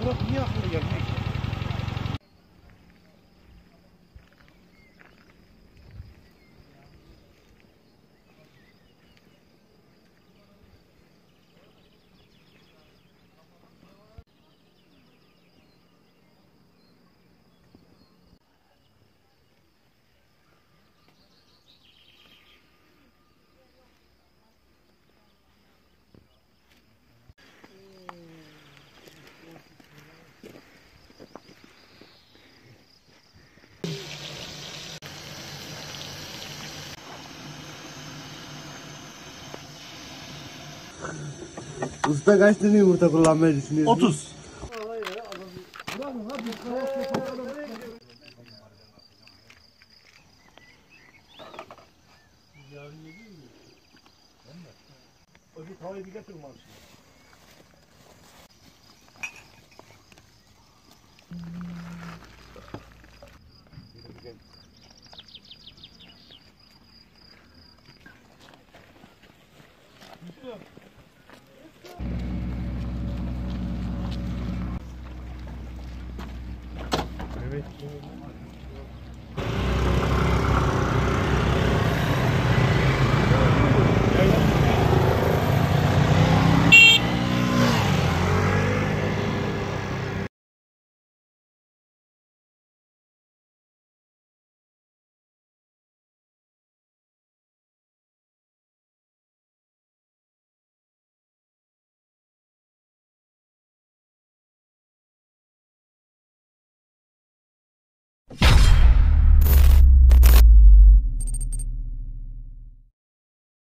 Murat niye akıllı gelmiyor ki? Usta kaç tane yumurta kullanmayı düşünüyorsun? 30. Öbür tavayı